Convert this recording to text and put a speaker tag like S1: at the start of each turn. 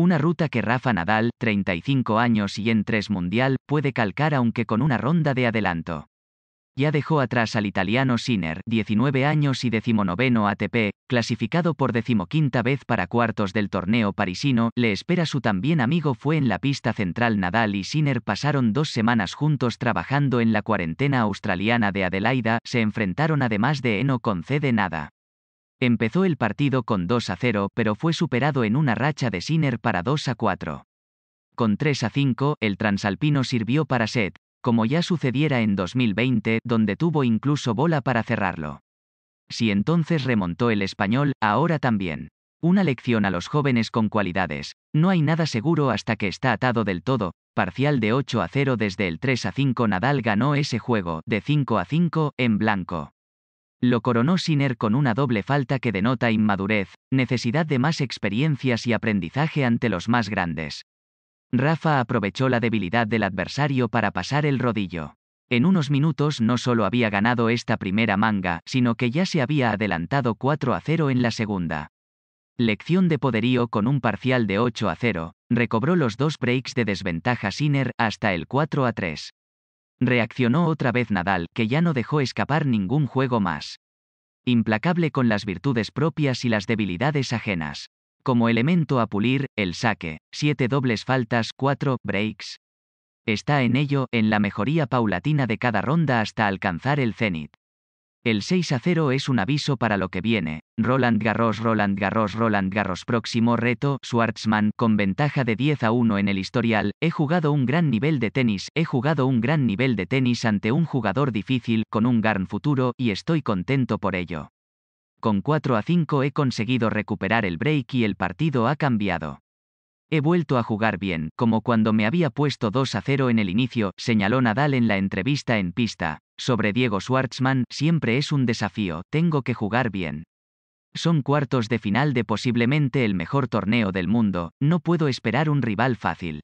S1: Una ruta que Rafa Nadal, 35 años y en 3 mundial, puede calcar aunque con una ronda de adelanto. Ya dejó atrás al italiano Sinner, 19 años y decimonoveno ATP, clasificado por decimoquinta vez para cuartos del torneo parisino, le espera su también amigo fue en la pista central Nadal y Sinner pasaron dos semanas juntos trabajando en la cuarentena australiana de Adelaida, se enfrentaron además de Eno con C de nada. Empezó el partido con 2 a 0, pero fue superado en una racha de Sinner para 2 a 4. Con 3 a 5, el transalpino sirvió para set, como ya sucediera en 2020, donde tuvo incluso bola para cerrarlo. Si entonces remontó el español, ahora también. Una lección a los jóvenes con cualidades. No hay nada seguro hasta que está atado del todo. Parcial de 8 a 0 desde el 3 a 5 Nadal ganó ese juego, de 5 a 5, en blanco. Lo coronó Sinner con una doble falta que denota inmadurez, necesidad de más experiencias y aprendizaje ante los más grandes. Rafa aprovechó la debilidad del adversario para pasar el rodillo. En unos minutos no solo había ganado esta primera manga, sino que ya se había adelantado 4 a 0 en la segunda. Lección de poderío con un parcial de 8 a 0, recobró los dos breaks de desventaja Sinner hasta el 4 a 3. Reaccionó otra vez Nadal, que ya no dejó escapar ningún juego más. Implacable con las virtudes propias y las debilidades ajenas. Como elemento a pulir, el saque, siete dobles faltas, cuatro breaks. Está en ello, en la mejoría paulatina de cada ronda hasta alcanzar el cenit. El 6 a 0 es un aviso para lo que viene. Roland Garros, Roland Garros, Roland Garros. Próximo reto, Schwartzman, con ventaja de 10 a 1 en el historial. He jugado un gran nivel de tenis, he jugado un gran nivel de tenis ante un jugador difícil, con un gran futuro, y estoy contento por ello. Con 4 a 5 he conseguido recuperar el break y el partido ha cambiado. He vuelto a jugar bien, como cuando me había puesto 2 a 0 en el inicio, señaló Nadal en la entrevista en pista. Sobre Diego Schwartzman, siempre es un desafío, tengo que jugar bien. Son cuartos de final de posiblemente el mejor torneo del mundo, no puedo esperar un rival fácil.